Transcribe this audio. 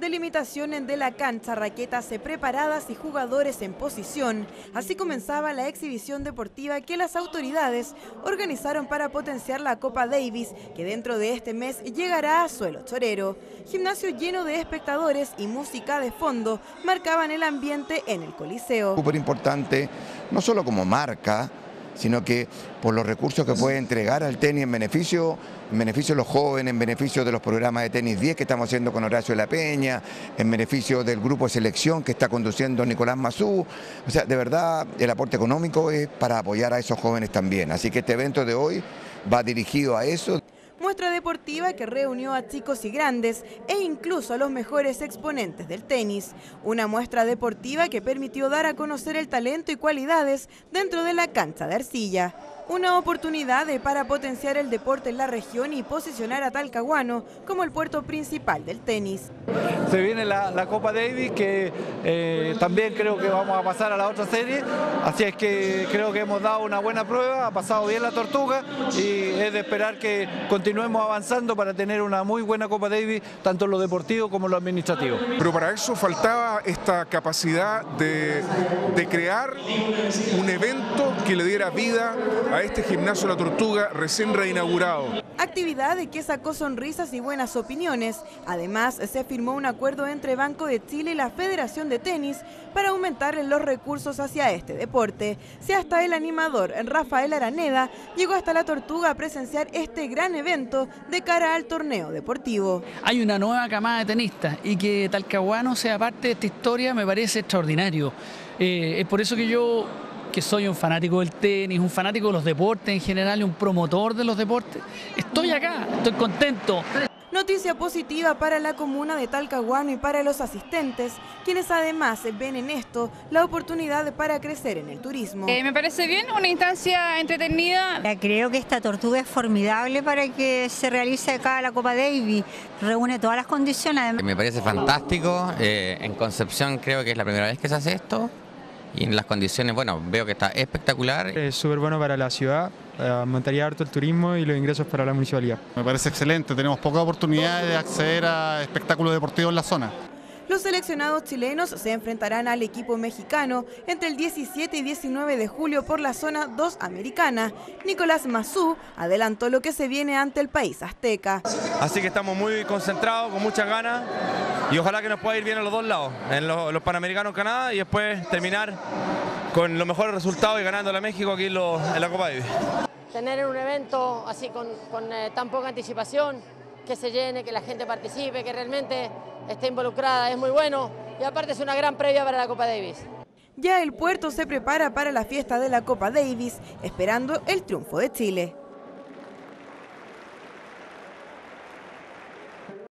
delimitación de la cancha, raquetas preparadas y jugadores en posición. Así comenzaba la exhibición deportiva que las autoridades organizaron para potenciar la Copa Davis, que dentro de este mes llegará a suelo chorero. Gimnasio lleno de espectadores y música de fondo marcaban el ambiente en el Coliseo. Súper importante, no solo como marca, sino que por los recursos que puede entregar al tenis en beneficio, en beneficio de los jóvenes, en beneficio de los programas de tenis 10 que estamos haciendo con Horacio la Peña, en beneficio del grupo de selección que está conduciendo Nicolás Mazú. O sea, de verdad el aporte económico es para apoyar a esos jóvenes también. Así que este evento de hoy va dirigido a eso muestra deportiva que reunió a chicos y grandes e incluso a los mejores exponentes del tenis. Una muestra deportiva que permitió dar a conocer el talento y cualidades dentro de la cancha de arcilla una oportunidad para potenciar el deporte en la región y posicionar a Talcahuano como el puerto principal del tenis. Se viene la, Copa Davis que eh, también creo que vamos a pasar a la otra serie, así es que creo que hemos dado una buena prueba, ha pasado bien la tortuga y es de esperar que continuemos avanzando para tener una muy buena Copa Davis, tanto en lo deportivo como en lo administrativo. Pero para eso faltaba esta capacidad de, de crear un evento que le diera vida a este gimnasio La Tortuga recién reinaugurado. Actividad que sacó sonrisas y buenas opiniones. Además, se firmó un acuerdo entre Banco de Chile y la Federación de Tenis para aumentar los recursos hacia este deporte. Si hasta el animador Rafael Araneda llegó hasta La Tortuga a presenciar este gran evento de cara al torneo deportivo. Hay una nueva camada de tenistas y que Talcahuano sea parte de esta historia me parece extraordinario. Eh, es por eso que yo que soy un fanático del tenis, un fanático de los deportes en general y un promotor de los deportes. Estoy acá, estoy contento. Noticia positiva para la comuna de Talcahuano y para los asistentes, quienes además ven en esto la oportunidad para crecer en el turismo. Eh, me parece bien, una instancia entretenida. Creo que esta tortuga es formidable para que se realice acá la Copa Davis, reúne todas las condiciones. Me parece fantástico, eh, en Concepción creo que es la primera vez que se hace esto y en las condiciones, bueno, veo que está espectacular. Es súper bueno para la ciudad, eh, aumentaría harto el turismo y los ingresos para la municipalidad. Me parece excelente, tenemos pocas oportunidades de acceder a espectáculos deportivos en la zona. Los seleccionados chilenos se enfrentarán al equipo mexicano entre el 17 y 19 de julio por la zona 2 americana. Nicolás Mazú adelantó lo que se viene ante el país azteca. Así que estamos muy concentrados, con muchas ganas y ojalá que nos pueda ir bien a los dos lados, en los, Panamericanos Canadá y después terminar con los mejores resultados y ganando a México aquí en, la Copa Davis. Tener un evento así con, eh, tan poca anticipación, que se llene, que la gente participe, que realmente esté involucrada, es muy bueno y aparte es una gran previa para la Copa Davis. Ya el puerto se prepara para la fiesta de la Copa Davis, esperando el triunfo de Chile.